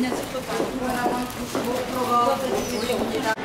내년 수도 95%가 올려옵니다.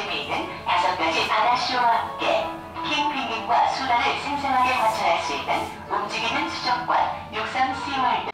재미있는 다섯 가지 바다쇼와 함께 킹피딩과 수라를 생생하게 관찰할 수 있는 움직이는 수족관 육상 시월드